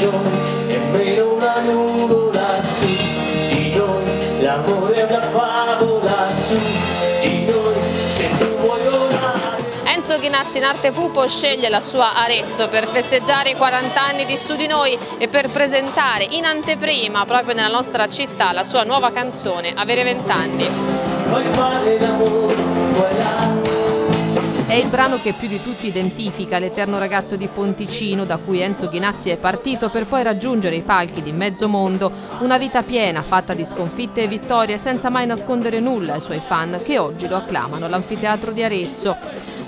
noi, nemmeno una nuvola su di noi, l'amore è una favola su di noi, se tu vuoi volare. Enzo Ghinazzi in arte Pupo sceglie la sua Arezzo per festeggiare i 40 anni di Su di Noi e per presentare in anteprima proprio nella nostra città la sua nuova canzone Avere 20 anni. Vuoi fare l'amore, vuoi là, È il brano che più di tutti identifica l'eterno ragazzo di Ponticino da cui Enzo Ghinazzi è partito per poi raggiungere i palchi di mezzo mondo, una vita piena fatta di sconfitte e vittorie senza mai nascondere nulla ai suoi fan che oggi lo acclamano all'anfiteatro di Arezzo.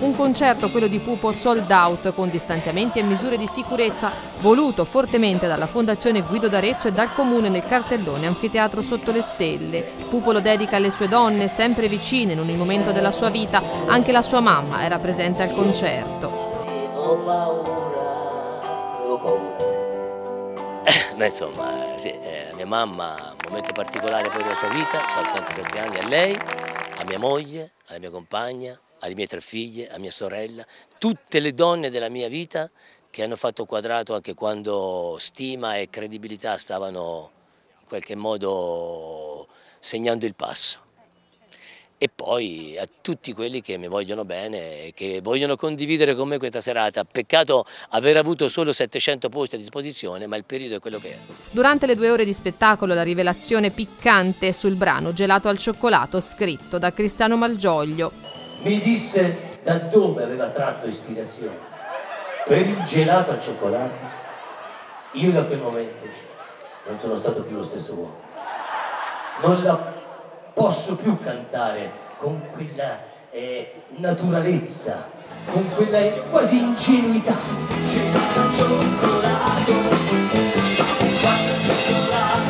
Un concerto, quello di Pupo, sold out con distanziamenti e misure di sicurezza, voluto fortemente dalla Fondazione Guido d'Arezzo e dal Comune nel cartellone Anfiteatro sotto le stelle. Pupo lo dedica alle sue donne, sempre vicine in ogni momento della sua vita, anche la sua mamma era presente al concerto. ho paura, ho paura. Beh, insomma, sì, eh, mia mamma, un momento particolare poi della sua vita, ha 87 anni, a lei, a mia moglie, alla mia compagna, alle mie tre figlie, a mia sorella, tutte le donne della mia vita che hanno fatto quadrato anche quando stima e credibilità stavano in qualche modo segnando il passo. E poi a tutti quelli che mi vogliono bene e che vogliono condividere con me questa serata. Peccato aver avuto solo 700 posti a disposizione, ma il periodo è quello che è. Durante le due ore di spettacolo la rivelazione piccante sul brano Gelato al cioccolato scritto da Cristiano Malgioglio. Mi disse da dove aveva tratto ispirazione per il gelato al cioccolato. Io da quel momento non sono stato più lo stesso uomo. Non la posso più cantare con quella eh, naturalezza, con quella quasi ingenuità. Gelato al cioccolato.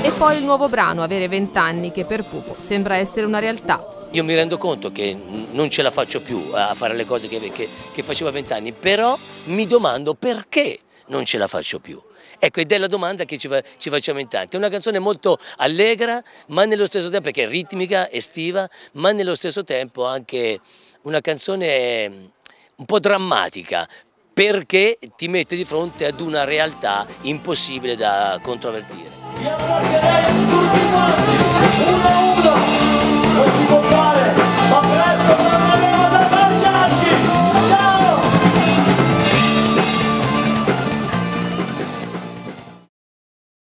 E poi il nuovo brano Avere 20 anni che per Pupo sembra essere una realtà. Io mi rendo conto che non ce la faccio più a fare le cose che, che- che facevo a vent'anni, però mi domando perché non ce la faccio più. Ecco, ed è la domanda che ci, fa- ci facciamo in tanti. È una canzone molto allegra, ma nello stesso tempo, perché è ritmica, estiva, ma nello stesso tempo anche una canzone mm, un po' drammatica, perché ti mette di fronte ad una realtà impossibile da controvertire.